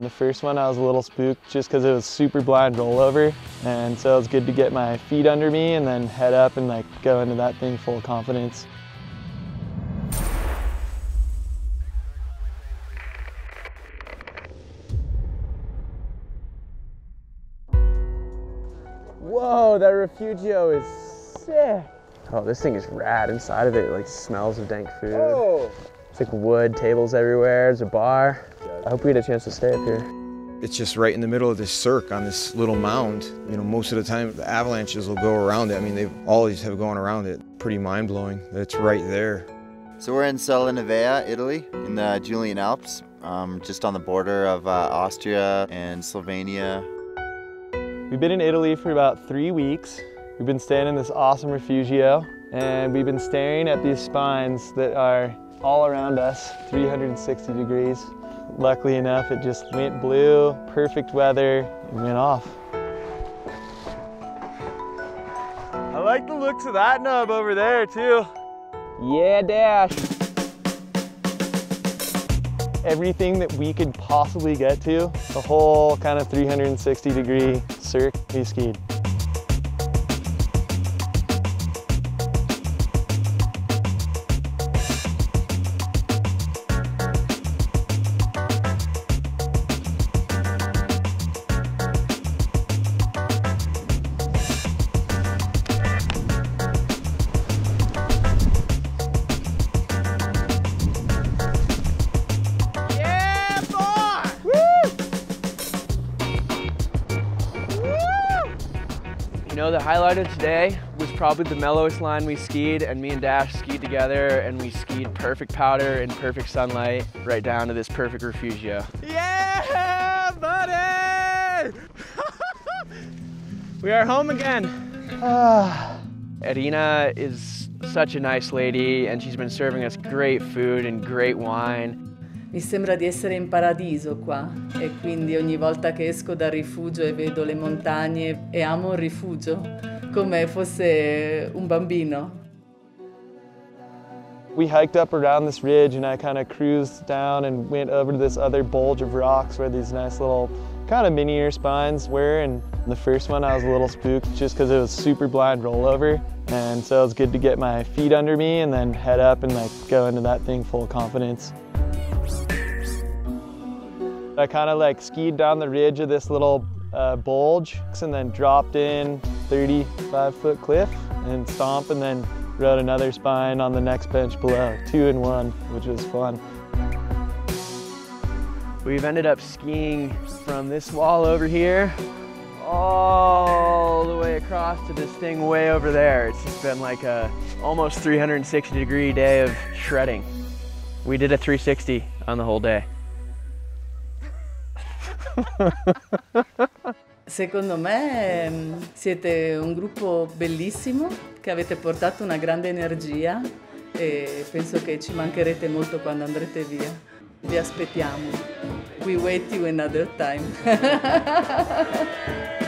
The first one I was a little spooked just because it was super blind rollover and so it was good to get my feet under me and then head up and like go into that thing full of confidence. Whoa, that Rifugio is sick. Oh, this thing is rad. Inside of it, like smells of dank food. Oh. It's like wood, tables everywhere. There's a bar. I hope we get a chance to stay up here. It's just right in the middle of this cirque on this little mound. You know, most of the time the avalanches will go around it. I mean, they always have gone around it. Pretty mind-blowing that it's right there. So we're in Sella Nevea, Italy, in the Julian Alps, um, just on the border of uh, Austria and Slovenia. We've been in Italy for about three weeks. We've been staying in this awesome rifugio and we've been staring at these spines that are all around us, 360 degrees. Luckily enough, it just went blue, perfect weather, and went off. I like the looks of that nub over there too. Yeah, Dash. Everything that we could possibly get to, the whole kind of 360 degree cirque we skied. You know, the highlight of today was probably the mellowest line we skied, and me and Dash skied together, and we skied perfect powder in perfect sunlight right down to this perfect rifugio. Yeah, buddy! we are home again. Irina is such a nice lady, and she's been serving us great food and great wine. Mi sembra di essere in paradiso qua e quindi ogni volta che esco dal rifugio e vedo le montagne e amo il rifugio come fosse un bambino. We hiked up around this ridge and I kind of cruised down and went over to this other bulge of rocks where these nice little kind of mini ear spines were and the first one I was a little spooked just because it was super blind rollover and so it was good to get my feet under me and then head up and like go into that thing full of confidence. I kind of like skied down the ridge of this little uh, bulge and then dropped in 35 foot cliff and stomp and then rode another spine on the next bench below, two in one, which was fun. We've ended up skiing from this wall over here all the way across to this thing way over there. It's just been like a almost 360 degree day of shredding. We did a 360 on the whole day. Secondo me mm, siete un gruppo bellissimo che avete portato una grande energia e penso che ci mancherete molto quando andrete via. Vi aspettiamo. We wait you another time.